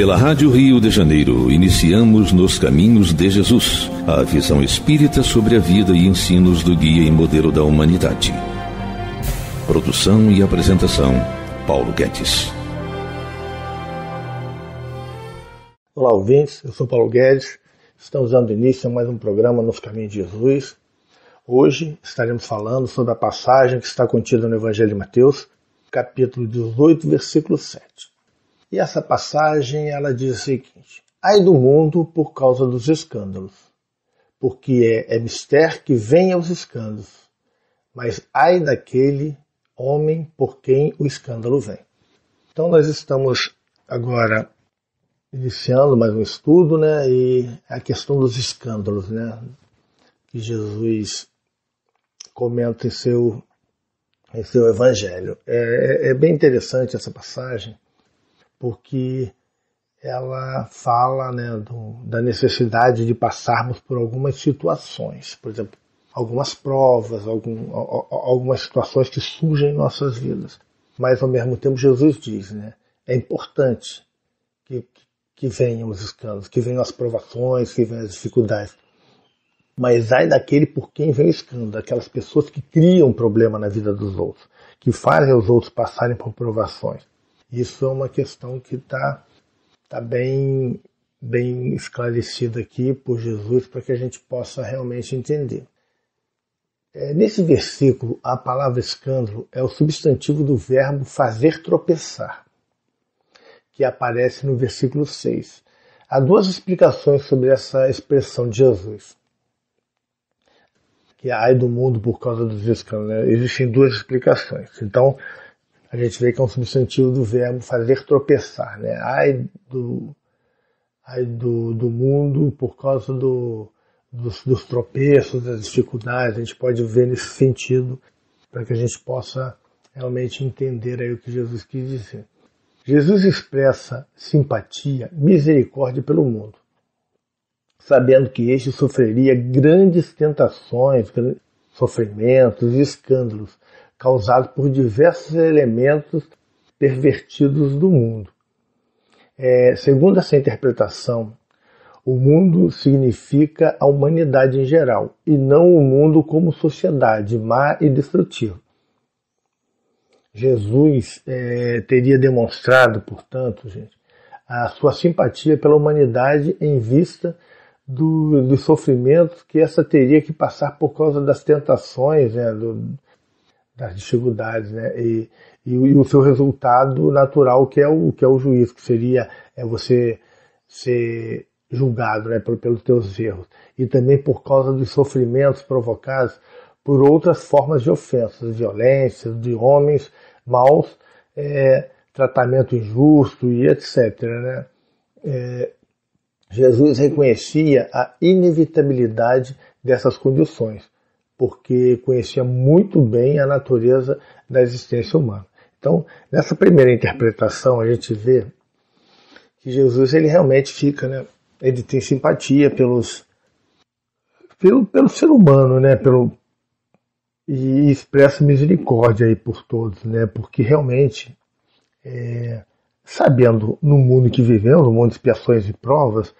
Pela Rádio Rio de Janeiro, iniciamos Nos Caminhos de Jesus, a visão espírita sobre a vida e ensinos do guia e modelo da humanidade. Produção e apresentação, Paulo Guedes. Olá, ouvintes, eu sou Paulo Guedes. Estamos dando início a mais um programa Nos Caminhos de Jesus. Hoje estaremos falando sobre a passagem que está contida no Evangelho de Mateus, capítulo 18, versículo 7. E essa passagem ela diz o seguinte: Ai do mundo por causa dos escândalos, porque é, é que venha os escândalos, mas ai daquele homem por quem o escândalo vem. Então nós estamos agora iniciando mais um estudo, né? E a questão dos escândalos, né? Que Jesus comenta em seu, em seu evangelho. É, é bem interessante essa passagem, porque ela fala né, do, da necessidade de passarmos por algumas situações, por exemplo, algumas provas, algum, algumas situações que surgem em nossas vidas. Mas ao mesmo tempo Jesus diz, né, é importante que, que venham os escândalos, que venham as provações, que venham as dificuldades. Mas ai daquele por quem vem o escândalo, aquelas pessoas que criam problema na vida dos outros, que fazem os outros passarem por provações. Isso é uma questão que está tá bem, bem esclarecida aqui por Jesus para que a gente possa realmente entender. É, nesse versículo, a palavra escândalo é o substantivo do verbo fazer tropeçar, que aparece no versículo 6. Há duas explicações sobre essa expressão de Jesus. Que é ai do mundo por causa dos escândalos. Né? Existem duas explicações. Então, a gente vê que é um substantivo do verbo fazer tropeçar, né? Ai do, ai do, do mundo por causa do, dos, dos tropeços, das dificuldades, a gente pode ver nesse sentido para que a gente possa realmente entender aí o que Jesus quis dizer. Jesus expressa simpatia, misericórdia pelo mundo, sabendo que este sofreria grandes tentações, sofrimentos escândalos causado por diversos elementos pervertidos do mundo. É, segundo essa interpretação, o mundo significa a humanidade em geral, e não o mundo como sociedade má e destrutiva. Jesus é, teria demonstrado, portanto, gente, a sua simpatia pela humanidade em vista do, dos sofrimentos que essa teria que passar por causa das tentações, né, do, das dificuldades, né? E, e, e, o seu resultado natural que é o que é o juízo, que seria é você ser julgado, né, pelos, teus erros e também por causa dos sofrimentos provocados por outras formas de ofensas, violências de homens maus, é, tratamento injusto e etc. Né? É, Jesus reconhecia a inevitabilidade dessas condições porque conhecia muito bem a natureza da existência humana. Então, nessa primeira interpretação, a gente vê que Jesus ele realmente fica, né, ele tem simpatia pelos pelo, pelo ser humano, né, pelo e expressa misericórdia aí por todos, né, porque realmente é, sabendo no mundo que vivemos, no mundo de expiações e provas,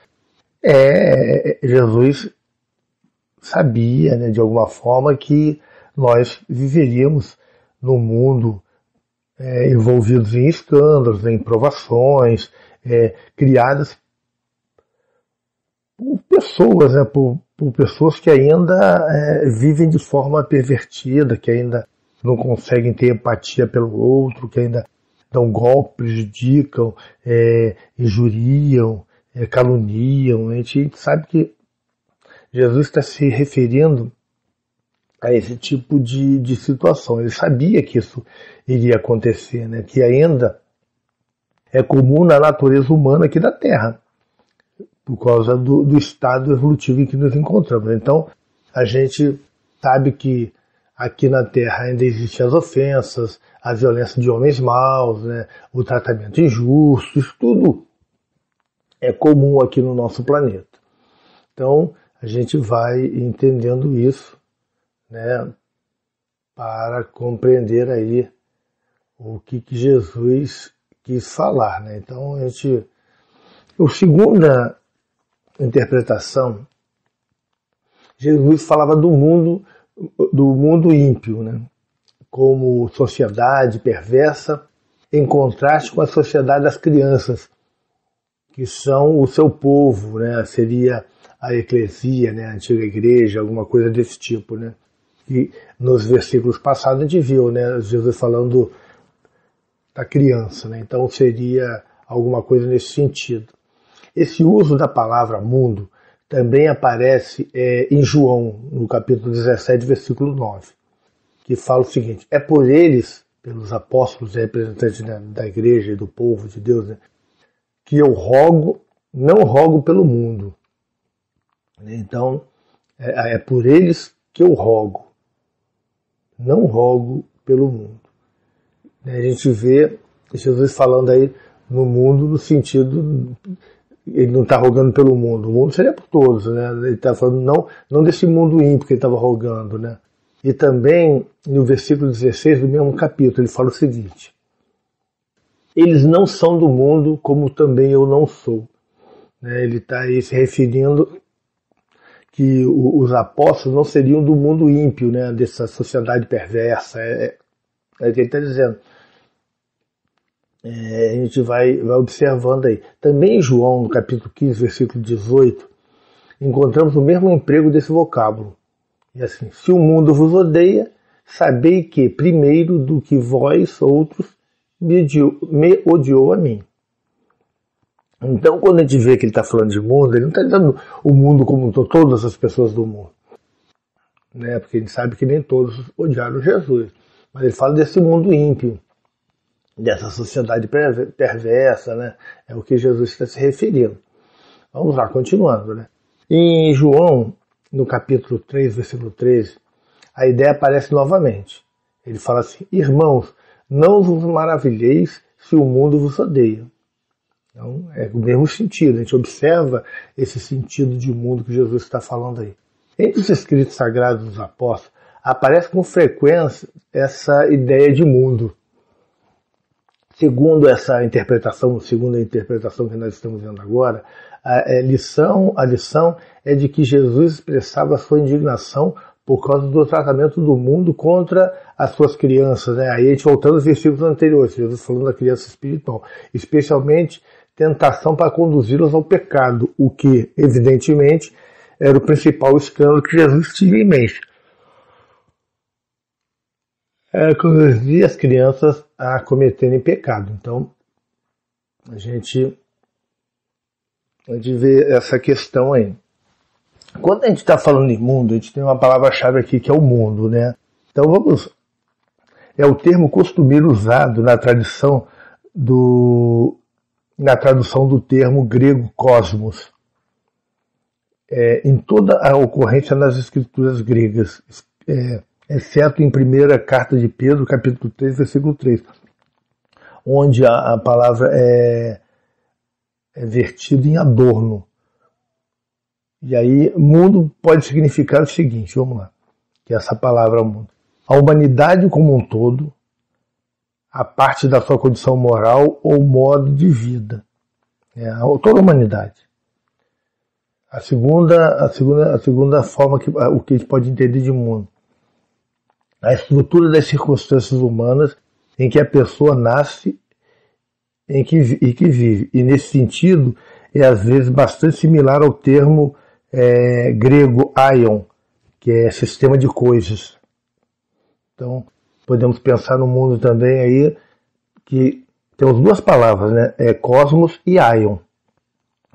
é, Jesus sabia, né, de alguma forma, que nós viveríamos num mundo é, envolvidos em escândalos, em provações, é, criadas por pessoas, né, por, por pessoas que ainda é, vivem de forma pervertida, que ainda não conseguem ter empatia pelo outro, que ainda dão golpe, prejudicam, é, injuriam, é, caluniam. A gente sabe que Jesus está se referindo a esse tipo de, de situação. Ele sabia que isso iria acontecer, né? que ainda é comum na natureza humana aqui da Terra, por causa do, do estado evolutivo em que nos encontramos. Então, a gente sabe que aqui na Terra ainda existem as ofensas, a violência de homens maus, né? o tratamento injusto, isso tudo é comum aqui no nosso planeta. Então, a gente vai entendendo isso, né, para compreender aí o que, que Jesus quis falar, né? Então a gente A segunda interpretação, Jesus falava do mundo, do mundo ímpio, né? como sociedade perversa, em contraste com a sociedade das crianças, que são o seu povo, né? seria a eclesia, né? a antiga igreja, alguma coisa desse tipo. Né? E nos versículos passados a gente viu né? Jesus falando da criança, né? então seria alguma coisa nesse sentido. Esse uso da palavra mundo também aparece é, em João, no capítulo 17, versículo 9, que fala o seguinte: É por eles, pelos apóstolos e representantes da, da igreja e do povo de Deus, né, que eu rogo, não rogo pelo mundo. Então, é, é por eles que eu rogo, não rogo pelo mundo. A gente vê Jesus falando aí no mundo no sentido ele não está rogando pelo mundo, o mundo seria por todos, né? Ele está falando não, não desse mundo ímpio que ele estava rogando, né? E também no versículo 16 do mesmo capítulo ele fala o seguinte: Eles não são do mundo, como também eu não sou. Né? Ele está aí se referindo que os apóstolos não seriam do mundo ímpio, né? Dessa sociedade perversa. É, é o que ele está dizendo é, a gente vai, vai observando aí. Também em João, no capítulo 15, versículo 18, encontramos o mesmo emprego desse vocábulo. E assim, se o mundo vos odeia, sabei que, primeiro do que vós outros, me odiou, me odiou a mim. Então, quando a gente vê que ele está falando de mundo, ele não está dizendo o mundo como todas as pessoas do mundo. Né? Porque a gente sabe que nem todos odiaram Jesus. Mas ele fala desse mundo ímpio dessa sociedade perversa, né? É o que Jesus está se referindo. Vamos lá, continuando, né? Em João, no capítulo 3, versículo 13, a ideia aparece novamente. Ele fala assim: Irmãos, não vos maravilheis se o mundo vos odeia. Então, é o mesmo sentido, a gente observa esse sentido de mundo que Jesus está falando aí. Entre os escritos sagrados dos apóstolos, aparece com frequência essa ideia de mundo segundo essa interpretação, segundo a interpretação que nós estamos vendo agora, a, a, lição, a lição é de que Jesus expressava sua indignação por causa do tratamento do mundo contra as suas crianças. Né? Aí a gente voltando aos versículos anteriores, Jesus falando da criança espiritual, especialmente tentação para conduzi-los ao pecado, o que, evidentemente, era o principal escândalo que Jesus tinha em mente é, conduzir as crianças a cometerem pecado. Então, a gente, a gente vê essa questão aí. Quando a gente está falando de mundo, a gente tem uma palavra-chave aqui que é o mundo, né? Então vamos. É o termo costumeiro usado na tradição do. Na tradução do termo grego cosmos. É, em toda a ocorrência nas escrituras gregas. É, exceto em primeira carta de Pedro, capítulo 3, versículo 3, onde a, a palavra é, é vertida em adorno. E aí, mundo pode significar o seguinte, vamos lá, que essa palavra mundo. A humanidade como um todo, a parte da sua condição moral ou modo de vida. É, toda a humanidade. A segunda, a segunda, a segunda forma que o que a gente pode entender de mundo a estrutura das circunstâncias humanas em que a pessoa nasce em que, e que vive. E nesse sentido, é às vezes bastante similar ao termo é, grego aion, que é sistema de coisas. Então, podemos pensar no mundo também aí que temos duas palavras, né? É cosmos e aion.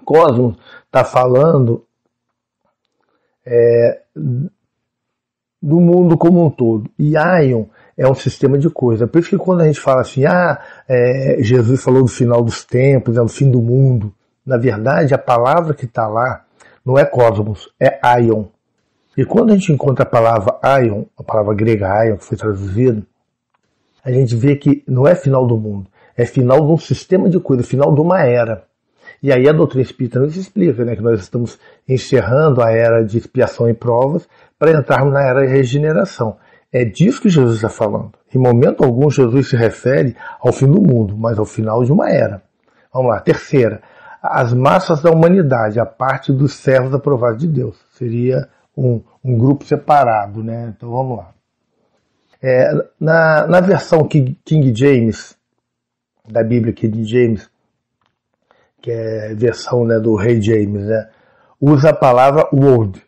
Cosmos está falando é, do mundo como um todo. E Aion é um sistema de coisas. Por isso que quando a gente fala assim, ah, é, Jesus falou do final dos tempos, é o fim do mundo. Na verdade, a palavra que está lá não é cosmos, é Aion. E quando a gente encontra a palavra Aion, a palavra grega Aion, que foi traduzida, a gente vê que não é final do mundo, é final de um sistema de coisas, final de uma era. E aí a doutrina espírita nos explica né, que nós estamos encerrando a era de expiação e provas para entrarmos na era de regeneração. É disso que Jesus está falando. Em momento algum, Jesus se refere ao fim do mundo, mas ao final de uma era. Vamos lá, terceira. as massas da humanidade, a parte dos servos aprovados de Deus. Seria um, um grupo separado, né? Então vamos lá. É, na, na versão King, King James, da Bíblia King James, que é versão né, do rei James, né, usa a palavra world,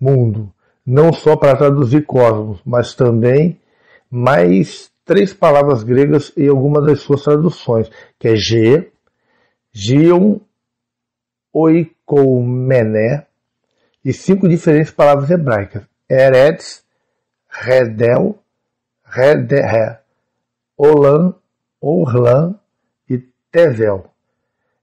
mundo, não só para traduzir cosmos, mas também mais três palavras gregas em algumas das suas traduções, que é G, Gion, Oikomené, e cinco diferentes palavras hebraicas, Eretz, Redel, Rederé, Olam, Orlan e Tevel.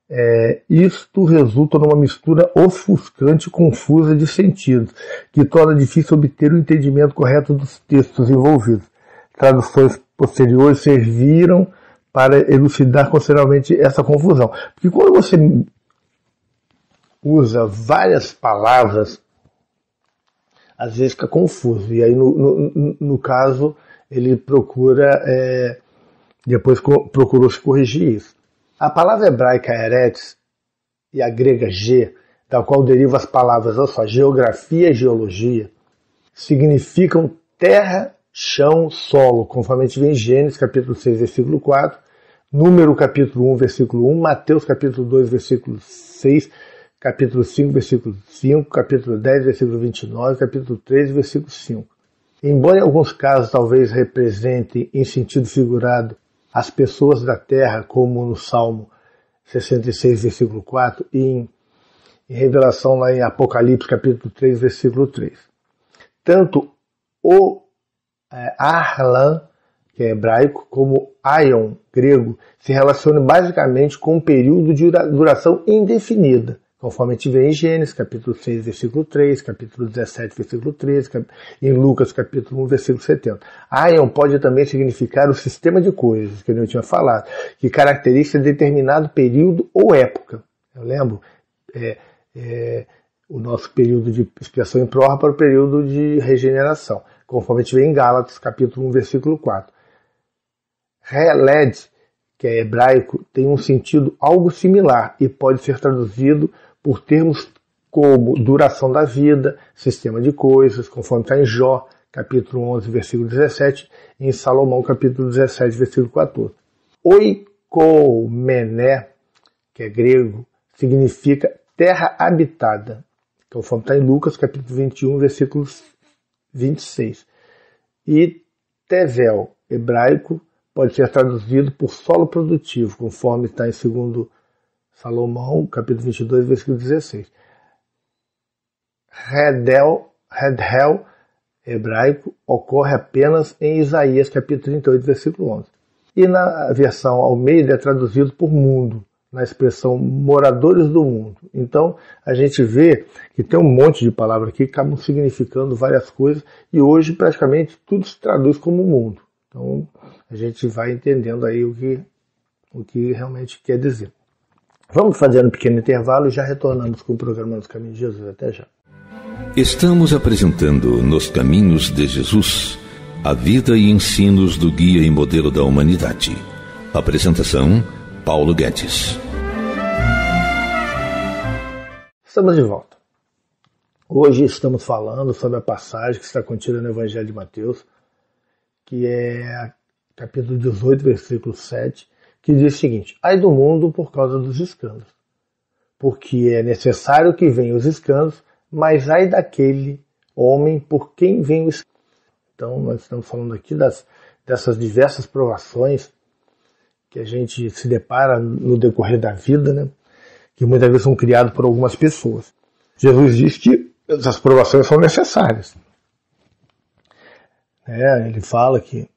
É, isto resulta numa mistura ofuscante e confusa de sentidos, que torna difícil obter o entendimento correto dos textos envolvidos. Traduções posteriores serviram para elucidar consideravelmente essa confusão. Porque quando você usa várias palavras, às vezes fica confuso. E aí, no, no, no caso, ele procura, é, depois procurou se corrigir isso. A palavra hebraica eretz e a grega ge, da qual derivam as palavras olha só, geografia e geologia, significam terra, chão, solo, conforme a gente vê em Gênesis capítulo 6, versículo 4, Número capítulo 1, versículo 1, Mateus capítulo 2, versículo 6, capítulo 5, versículo 5, capítulo 10, versículo 29, capítulo 13, versículo 5. Embora em alguns casos talvez represente em sentido figurado as pessoas da terra, como no Salmo 66, versículo 4, e em, em revelação lá em Apocalipse, capítulo 3, versículo 3. Tanto o é, Arlan, que é hebraico, como Aion, grego, se relacionam basicamente com um período de duração indefinida conforme a gente vê em Gênesis, capítulo 6, versículo 3, capítulo 17, versículo 13, em Lucas, capítulo 1, versículo 70. Aion pode também significar o sistema de coisas, que eu tinha falado, que caracteriza determinado período ou época. Eu lembro é, é, o nosso período de expiação em prova para o período de regeneração, conforme a gente vê em Gálatas, capítulo 1, versículo 4. Reled, que é hebraico, tem um sentido algo similar e pode ser traduzido por termos como duração da vida, sistema de coisas, conforme está em Jó, capítulo 11, versículo 17, e em Salomão, capítulo 17, versículo 14. Oikomené, que é grego, significa terra habitada, conforme está em Lucas, capítulo 21, versículo 26. E Tevel, hebraico, pode ser traduzido por solo produtivo, conforme está em 2 Salomão, capítulo 22, versículo 16. Redel, Redhel, hebraico, ocorre apenas em Isaías, capítulo 38, versículo 11. E na versão Almeida é traduzido por mundo, na expressão moradores do mundo. Então a gente vê que tem um monte de palavras aqui que acabam significando várias coisas e hoje praticamente tudo se traduz como mundo. Então a gente vai entendendo aí o que, o que realmente quer dizer. Vamos fazer um pequeno intervalo e já retornamos com o programa Nos Caminhos de Jesus. Até já. Estamos apresentando Nos Caminhos de Jesus, a vida e ensinos do guia e modelo da humanidade. Apresentação: Paulo Guedes. Estamos de volta. Hoje estamos falando sobre a passagem que está contida no Evangelho de Mateus, que é capítulo 18, versículo 7, que diz o seguinte: Ai do mundo por causa dos escândalos. Porque é necessário que venham os escândalos, mas ai daquele homem por quem vem o escândalo. Então, nós estamos falando aqui das, dessas diversas provações que a gente se depara no decorrer da vida, né? que muitas vezes são criadas por algumas pessoas. Jesus diz que essas provações são necessárias. É, ele fala que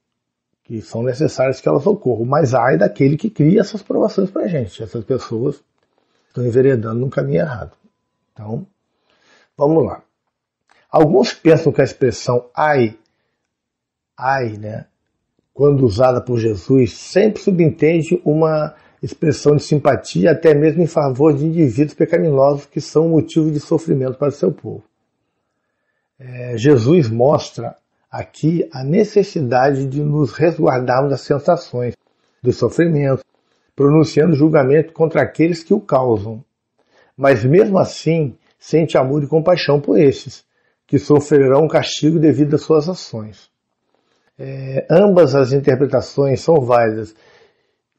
que são necessárias que elas ocorram, mas ai daquele que cria essas provações para a gente. Essas pessoas estão enveredando no caminho errado. Então, vamos lá. Alguns pensam que a expressão ai, ai, né, quando usada por Jesus, sempre subentende uma expressão de simpatia, até mesmo em favor de indivíduos pecaminosos que são motivo de sofrimento para o seu povo. É, Jesus mostra aqui a necessidade de nos resguardarmos das sensações, dos sofrimentos, pronunciando julgamento contra aqueles que o causam. mas mesmo assim sente amor e compaixão por esses, que sofrerão castigo devido às suas ações. É, ambas as interpretações são válidas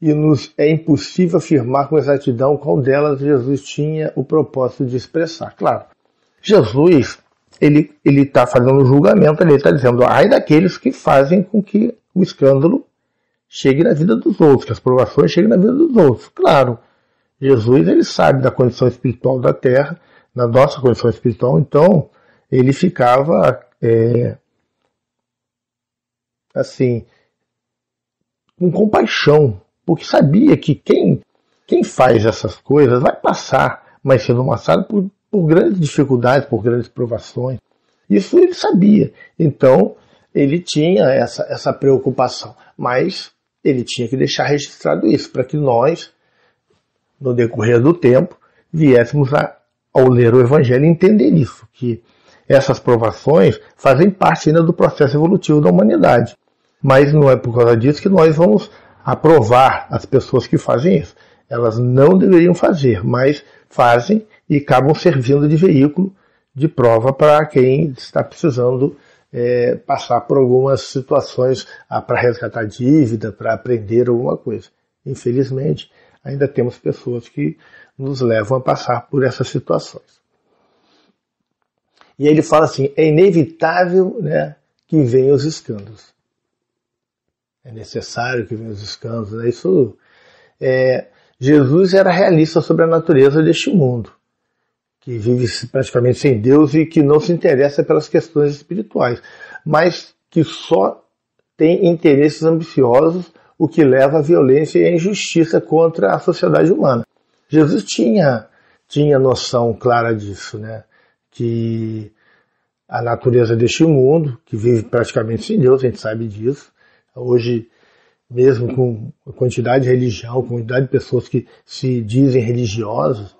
e nos é impossível afirmar com exatidão qual delas Jesus tinha o propósito de expressar. Claro, Jesus ele está fazendo julgamento, ele está dizendo ai daqueles que fazem com que o escândalo chegue na vida dos outros, que as provações cheguem na vida dos outros. Claro, Jesus ele sabe da condição espiritual da Terra, na nossa condição espiritual, então ele ficava é, assim com compaixão, porque sabia que quem quem faz essas coisas vai passar mais cedo ou mais tarde por, por grandes dificuldades, por grandes provações. Isso ele sabia. Então ele tinha essa, essa preocupação, mas ele tinha que deixar registrado isso para que nós, no decorrer do tempo, viéssemos a, ao ler o Evangelho entender isso, que essas provações fazem parte ainda do processo evolutivo da humanidade. Mas não é por causa disso que nós vamos aprovar as pessoas que fazem isso. Elas não deveriam fazer, mas fazem e acabam servindo de veículo de prova para quem está precisando é, passar por algumas situações ah, para resgatar dívida, para aprender alguma coisa. Infelizmente, ainda temos pessoas que nos levam a passar por essas situações. E aí ele fala assim: é inevitável né, que venham os escândalos. É necessário que venham os escândalos. Né? Isso, é, Jesus era realista sobre a natureza deste mundo que vive praticamente sem Deus e que não se interessa pelas questões espirituais, mas que só tem interesses ambiciosos, o que leva à violência e à injustiça contra a sociedade humana. Jesus tinha tinha noção clara disso, né? Que a natureza deste mundo, que vive praticamente sem Deus, a gente sabe disso. Hoje, mesmo com a quantidade de religião, a quantidade de pessoas que se dizem religiosos,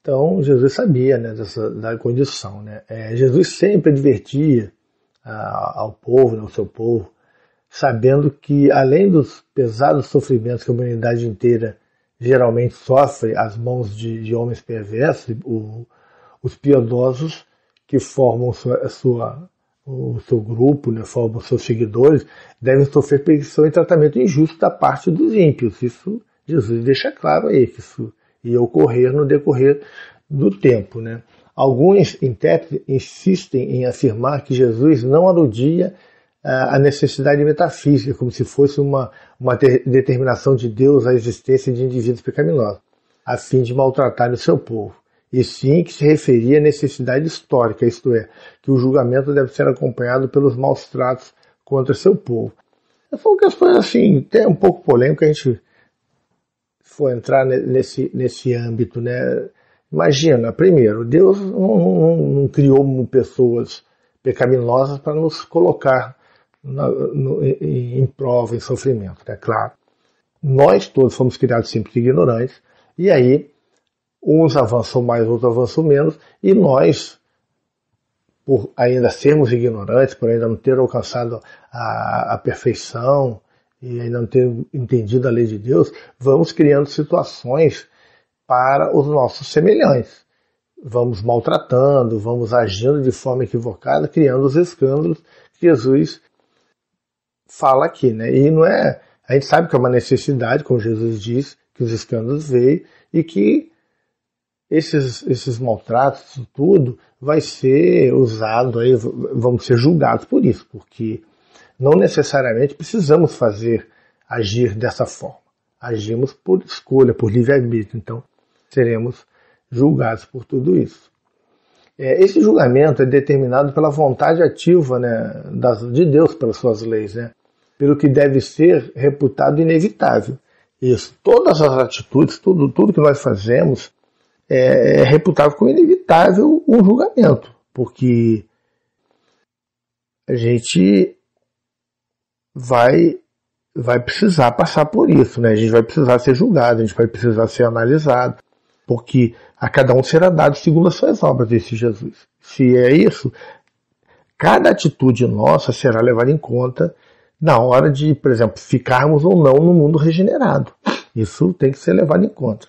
então Jesus sabia né, dessa, da condição. Né? É, Jesus sempre advertia a, ao povo, né, ao seu povo, sabendo que além dos pesados sofrimentos que a humanidade inteira geralmente sofre às mãos de, de homens perversos, o, os piedosos que formam sua, sua, o seu grupo, né, formam seus seguidores, devem sofrer perseguição e tratamento injusto da parte dos ímpios. Isso Jesus deixa claro aí que isso ia ocorrer no decorrer do tempo. Né? Alguns intérpretes insistem em afirmar que Jesus não aludia à necessidade metafísica, como se fosse uma, uma determinação de Deus à existência de indivíduos pecaminosos, a fim de maltratar o seu povo. E sim que se referia à necessidade histórica, isto é, que o julgamento deve ser acompanhado pelos maus tratos contra seu povo. São questões assim, até um pouco polêmicas, a gente for entrar nesse, nesse âmbito, né? Imagina, primeiro, Deus não, não, não criou pessoas pecaminosas para nos colocar na, no, em, em, prova, em sofrimento, é né? claro. Nós todos fomos criados sempre ignorantes, e aí uns avançam mais, outros avançam menos, e nós, por ainda sermos ignorantes, por ainda não ter alcançado a, a perfeição, e ainda não ter entendido a lei de Deus, vamos criando situações para os nossos semelhantes. Vamos maltratando, vamos agindo de forma equivocada, criando os escândalos que Jesus fala aqui, né? E não é, a gente sabe que é uma necessidade, como Jesus diz, que os escândalos veio e que esses, esses maltratos, tudo, vai ser usado aí, vamos ser julgados por isso, porque não necessariamente precisamos fazer agir dessa forma. Agimos por escolha, por livre-arbítrio. Então, seremos julgados por tudo isso. É, esse julgamento é determinado pela vontade ativa né, das, de Deus pelas suas leis, né, pelo que deve ser reputado inevitável. Isso, todas as atitudes, tudo, tudo que nós fazemos é, é reputado como inevitável um julgamento, porque a gente vai vai precisar passar por isso, né? A gente vai precisar ser julgado, a gente vai precisar ser analisado, porque a cada um será dado segundo as suas obras, disse Jesus. Se é isso, cada atitude nossa será levada em conta na hora de, por exemplo, ficarmos ou não no mundo regenerado. Isso tem que ser levado em conta.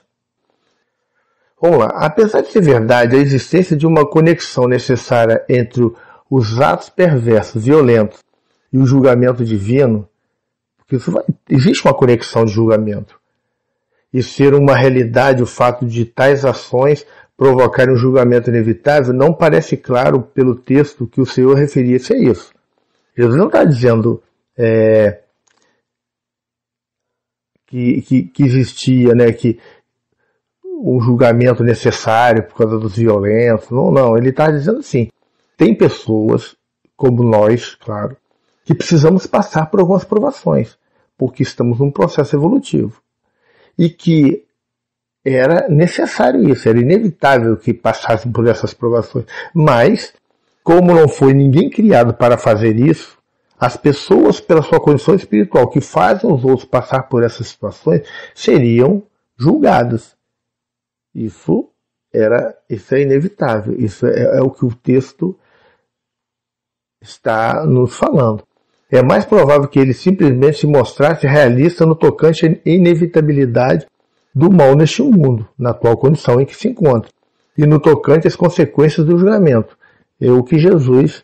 Vamos lá. Apesar de ser verdade a existência de uma conexão necessária entre os atos perversos, violentos e o julgamento divino, porque vai, existe uma conexão de julgamento. E ser uma realidade o fato de tais ações provocarem um julgamento inevitável, não parece claro pelo texto que o Senhor referia-se a isso. Jesus não está dizendo é, que, que, que, existia, né, que um julgamento necessário por causa dos violentos. Não, não. Ele está dizendo assim: tem pessoas, como nós, claro, que precisamos passar por algumas provações, porque estamos num processo evolutivo. E que era necessário isso, era inevitável que passassem por essas provações. Mas, como não foi ninguém criado para fazer isso, as pessoas, pela sua condição espiritual, que fazem os outros passar por essas situações, seriam julgadas. Isso era, isso é inevitável. Isso é, é o que o texto está nos falando. É mais provável que ele simplesmente se mostrasse realista no tocante à inevitabilidade do mal neste mundo, na atual condição em que se encontra, e no tocante às consequências do julgamento. É o que Jesus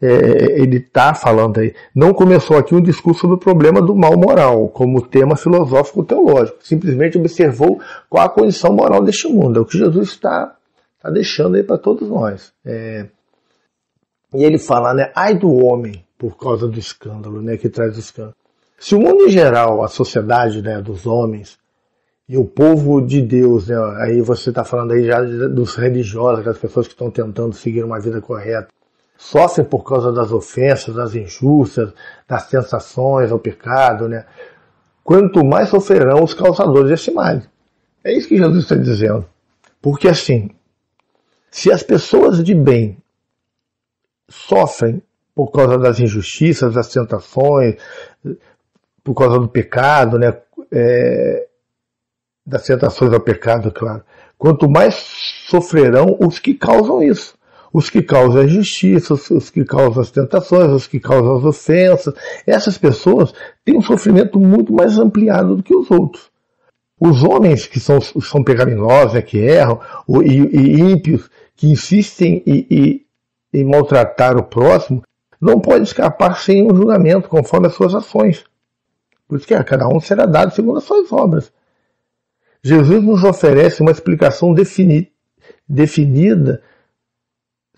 é, ele está falando aí. Não começou aqui um discurso sobre o problema do mal moral, como tema filosófico teológico. Simplesmente observou qual a condição moral deste mundo. É o que Jesus está, está deixando aí para todos nós. É... E ele fala, né? Ai do homem, por causa do escândalo, né? Que traz o escândalo. Se o mundo em geral, a sociedade né, dos homens, e o povo de Deus, né? Aí você está falando aí já dos religiosos, das pessoas que estão tentando seguir uma vida correta sofrem por causa das ofensas, das injústias, das sensações ao pecado, né? Quanto mais sofrerão os causadores desse mal. É isso que Jesus está dizendo. Porque assim, se as pessoas de bem sofrem por causa das injustiças, das tentações, por causa do pecado, né? É, das tentações ao pecado, claro. Quanto mais sofrerão os que causam isso os que causam a injustiça, os que causam as tentações, os que causam as ofensas. Essas pessoas têm um sofrimento muito mais ampliado do que os outros. Os homens que são, são pecaminosos, né, que erram, e, e ímpios, que insistem em, em maltratar o próximo, não pode escapar sem um julgamento conforme as suas ações. Por isso que a cada um será dado segundo as suas obras. Jesus nos oferece uma explicação defini definida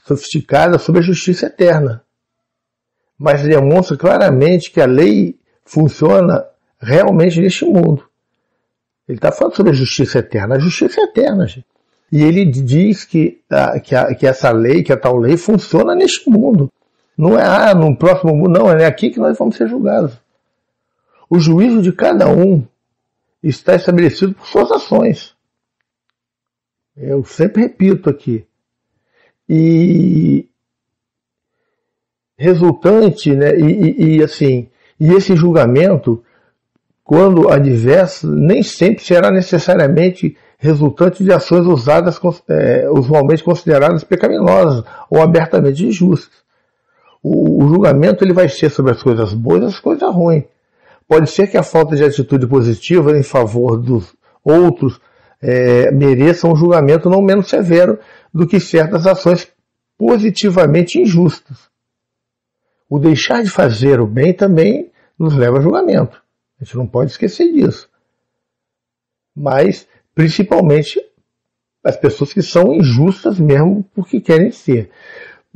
sofisticada sobre a justiça eterna, mas demonstra claramente que a lei funciona realmente neste mundo. Ele está falando sobre a justiça eterna. A justiça é eterna, gente. E ele diz que, que, que, essa lei, que a tal lei, funciona neste mundo. Não é ah, no próximo mundo, não, é aqui que nós vamos ser julgados. O juízo de cada um está estabelecido por suas ações. Eu sempre repito aqui e resultante, né, e, e, e, assim, e esse julgamento, quando adverso, nem sempre será necessariamente resultante de ações usadas, é, usualmente consideradas pecaminosas ou abertamente injustas. O, o, julgamento ele vai ser sobre as coisas boas e as coisas ruins. Pode ser que a falta de atitude positiva em favor dos outros é, mereça um julgamento não menos severo do que certas ações positivamente injustas. O deixar de fazer o bem também nos leva a julgamento. A gente não pode esquecer disso. Mas, principalmente, as pessoas que são injustas mesmo porque querem ser.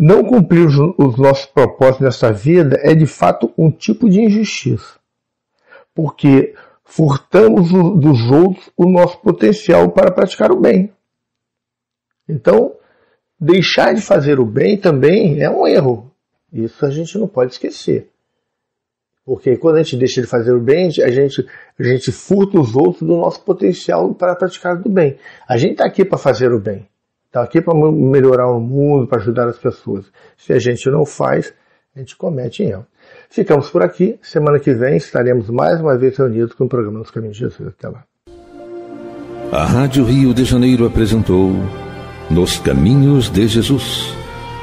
Não cumprir os nossos propósitos nessa vida é de fato um tipo de injustiça. Porque furtamos dos outros o nosso potencial para praticar o bem. Então, deixar de fazer o bem também é um erro. Isso a gente não pode esquecer. Porque quando a gente deixa de fazer o bem, a gente, a gente furta os outros do nosso potencial para praticar o bem. A gente está aqui para fazer o bem. Está aqui para melhorar o mundo, para ajudar as pessoas. Se a gente não faz, a gente comete erro. Ficamos por aqui. Semana que vem estaremos mais uma vez reunidos com o programa Nos Caminhos de Jesus. Até lá. A Rádio Rio de Janeiro apresentou Nos Caminhos de Jesus.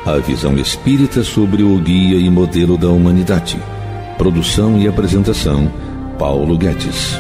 A visão espírita sobre o guia e modelo da humanidade. Produção e apresentação: Paulo Guedes.